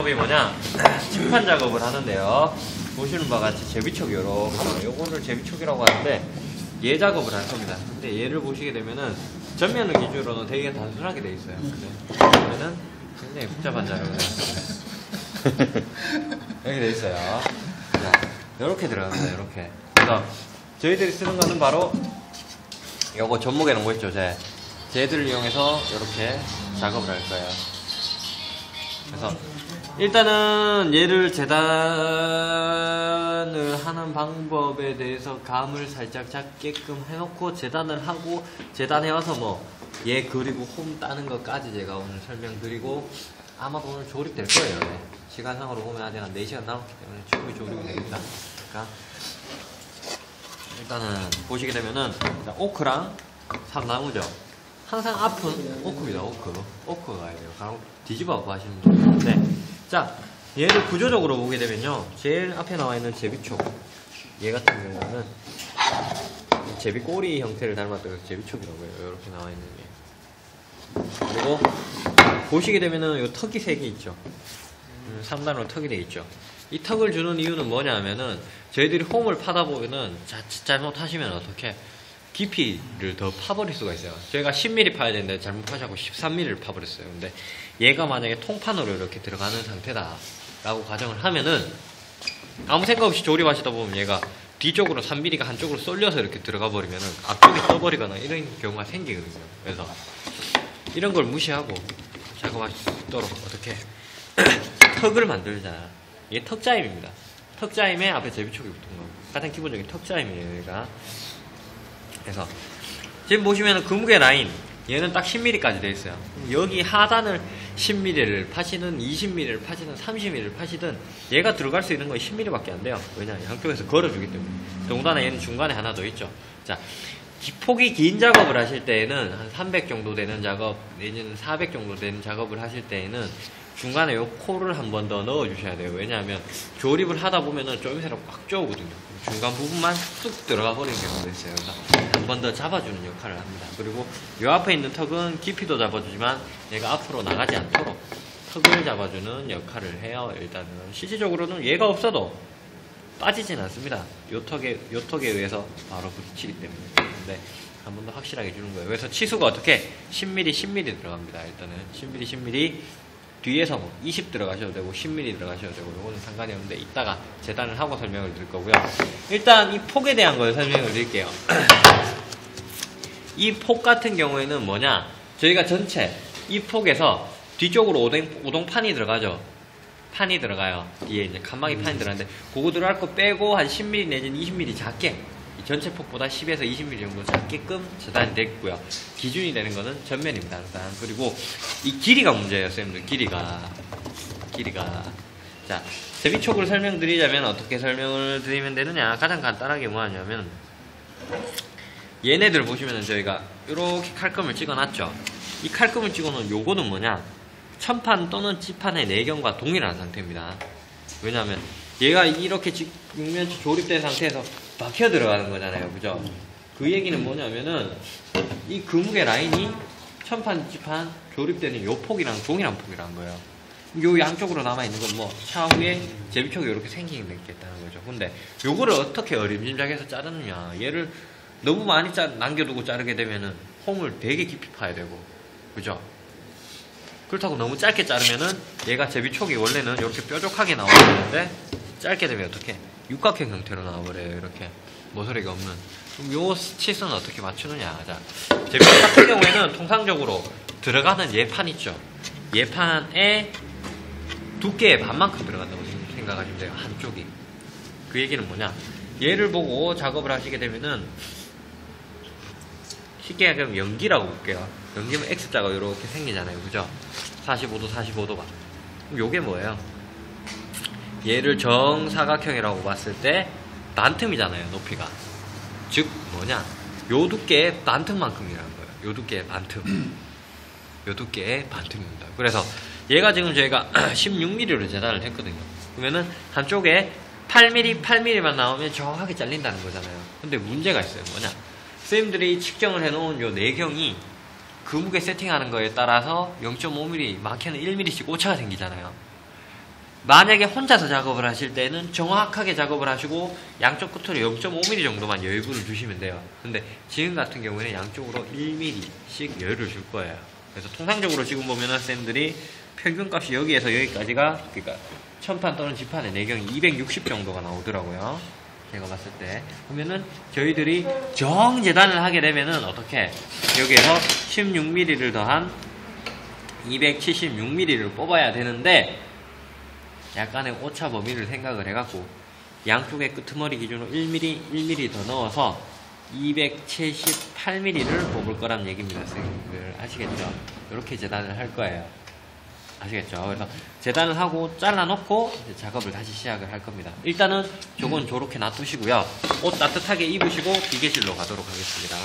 작업이 뭐냐? 칠판 작업을 하는데요. 보시는 바와 같이 제비촉이 요렇게 요거를 제비촉이라고 하는데 얘 작업을 할 겁니다. 근데 얘를 보시게 되면은 전면을 기준으로는 되게 단순하게 돼 있어요. 보면은 굉장히 복잡한 작업을. 이렇게 돼 있어요. 자, 요렇게 들어갑니다. 요렇게. 그래서 저희들이 쓰는 거는 바로 요거 전목에 놓은 거 있죠. 제 쟤들을 이용해서 이렇게 작업을 할 거예요. 그래서 일단은 얘를 재단을 하는 방법에 대해서 감을 살짝 잡게끔 해놓고 재단을 하고 재단해 와서 뭐 얘 그리고 홈 따는 것까지 제가 오늘 설명드리고 아마도 오늘 조립 될 거예요. 네. 시간상으로 보면 아직 한 4시간 남았기 때문에 충분히 조립이 됩니다. 그러니까 일단은 보시게 되면은 오크랑 삼나무죠. 항상 앞은 오크입니다. 오크. 오크가. 가로 뒤집어 하시는 분들 있는데 자 얘를 구조적으로 보게 되면요. 제일 앞에 나와 있는 제비촉 얘 같은 경우는 이 제비 꼬리 형태를 닮았다고 해서 제비촉이라고 해요. 이렇게 나와 있는 게. 그리고 보시게 되면은 요 턱이 세 개 있죠. 음, 3단으로 턱이 돼 있죠. 이 턱을 주는 이유는 뭐냐면은 저희들이 홈을 파다 보면은 자칫 잘못하시면 어떻게 깊이를 더 파버릴 수가 있어요. 저희가 10mm 파야 되는데 잘못 파자고 13mm를 파버렸어요. 근데 얘가 만약에 통판으로 이렇게 들어가는 상태다라고 가정을 하면은 아무 생각 없이 조립하시다 보면 얘가 뒤쪽으로 3mm가 한쪽으로 쏠려서 이렇게 들어가 버리면은 앞쪽이 떠버리거나 이런 경우가 생기거든요. 그래서 이런 걸 무시하고 작업할 수 있도록 어떻게 턱을 만들자. 이게 턱자임입니다. 턱자임에 앞에 제비촉이 붙은 거. 가장 기본적인 턱자임이에요, 얘가. 그래서 지금 보시면 금괴 라인 얘는 딱 10mm까지 돼 있어요. 여기 하단을 10mm를 파시든 20mm를 파시든 30mm를 파시든 얘가 들어갈 수 있는 건 10mm밖에 안 돼요. 왜냐하면 양쪽에서 걸어주기 때문에. 더군다나 얘는 중간에 하나 더 있죠. 자, 기- 폭이 긴 작업을 하실 때에는 한 300 정도 되는 작업 내지는 400 정도 되는 작업을 하실 때에는 중간에 요 코를 한 번 더 넣어 주셔야 돼요. 왜냐하면 조립을 하다 보면은 좀 있으면 꽉 쪼오거든요. 중간 부분만 쑥 들어가 버리는 경우도 있어요. 그래서 한 번 더 잡아주는 역할을 합니다. 그리고 요 앞에 있는 턱은 깊이도 잡아주지만 얘가 앞으로 나가지 않도록 턱을 잡아주는 역할을 해요. 일단은 실질적으로는 얘가 없어도 빠지진 않습니다. 요 턱에 요 턱에 의해서 바로 부딪히기 때문에. 근데 한 번 더 확실하게 주는 거예요. 그래서 치수가 어떻게 10mm, 10mm 들어갑니다. 일단은 10mm, 10mm 뒤에서 뭐 20 들어가셔도 되고 10mm 들어가셔도 되고 이거는 상관이 없는데 이따가 재단을 하고 설명을 드릴 거고요. 일단 이 폭에 대한 걸 설명을 드릴게요. 이 폭 같은 경우에는 뭐냐? 저희가 전체 이 폭에서 뒤쪽으로 오동, 오동판이 들어가죠. 판이 들어가요. 뒤에 이제 칸막이 판이 들어가는데 그거 들어갈 거 빼고 한 10mm 내지는 20mm 작게 이 전체 폭보다 10에서 20mm 정도 작게끔 재단이 됐고요. 기준이 되는 거는 전면입니다. 일단 그리고 이 길이가 문제예요, 쌤들. 길이가 길이가 자 제비촉을 설명드리자면 어떻게 설명을 드리면 되느냐? 가장 간단하게 뭐 하냐면 얘네들 보시면은 저희가 이렇게 칼금을 찍어놨죠. 이 칼금을 찍어놓은 요거는 뭐냐? 천판 또는 찌판의 내경과 동일한 상태입니다. 왜냐하면 얘가 이렇게 직면 조립된 상태에서 박혀 들어가는 거잖아요. 그죠? 그 얘기는 뭐냐면은 이 금속의 라인이 천판, 찌판 조립되는 요 폭이랑 동일한 폭이라는 거예요. 요 양쪽으로 남아있는 건 뭐 차후에 제비촉이 이렇게 생기게 됐다는 거죠. 근데 요거를 어떻게 어림짐작해서 자르느냐. 얘를 너무 많이 짜, 남겨두고 자르게 되면은 홈을 되게 깊이 파야 되고. 그죠? 그렇다고 너무 짧게 자르면은 얘가 제비촉이 원래는 이렇게 뾰족하게 나와야 되는데 짧게 되면 어떻게 육각형 형태로 나와버려요 이렇게. 모서리가 없는. 그럼 요 치수는 어떻게 맞추느냐 자. 제비촉 같은 경우에는 통상적으로 들어가는 예판 있죠. 예판에 두께의 반만큼 들어간다고 생각하시면 돼요 한쪽이. 그 얘기는 뭐냐? 얘를 보고 작업을 하시게 되면은 쉽게 얘기하면 연기라고 볼게요. 연기면 X자가 이렇게 생기잖아요. 그죠? 45도, 45도 봐. 그럼 요게 뭐예요? 얘를 정사각형이라고 봤을 때 반틈이잖아요. 높이가. 즉 뭐냐? 요 두께의 반틈만큼이라는 거예요. 요 두께의 반틈. 요 두께의 반틈입니다. 그래서 얘가 지금 저희가 16mm로 재단을 했거든요. 그러면은 한쪽에 8mm, 8mm만 나오면 정확하게 잘린다는 거잖아요. 근데 문제가 있어요. 뭐냐? 선생님들이 측정을 해놓은 요 내경이 그 무게 세팅하는 거에 따라서 0.5mm, 많게는 1mm씩 오차가 생기잖아요. 만약에 혼자서 작업을 하실 때는 정확하게 작업을 하시고 양쪽 끝으로 0.5mm 정도만 여유를 주시면 돼요. 근데 지금 같은 경우에는 양쪽으로 1mm씩 여유를 줄 거예요. 그래서 통상적으로 지금 보면은 쌤들이 평균값이 여기에서 여기까지가 그러니까 천판 또는 지판의 내경이 260 정도가 나오더라고요. 제가 봤을 때 보면은 저희들이 정재단을 하게 되면은 어떻게 여기에서 16mm를 더한 276mm를 뽑아야 되는데 약간의 오차 범위를 생각을 해갖고 양쪽의 끄트머리 기준으로 1mm, 1mm 더 넣어서 278mm를 뽑을 거란 얘기입니다. 선생님들 아시겠죠? 이렇게 재단을 할 거예요. 아시겠죠? 그래서 재단을 하고 잘라놓고 이제 작업을 다시 시작을 할 겁니다. 일단은 저건 저렇게 놔두시고요. 옷 따뜻하게 입으시고 기계실로 가도록 하겠습니다.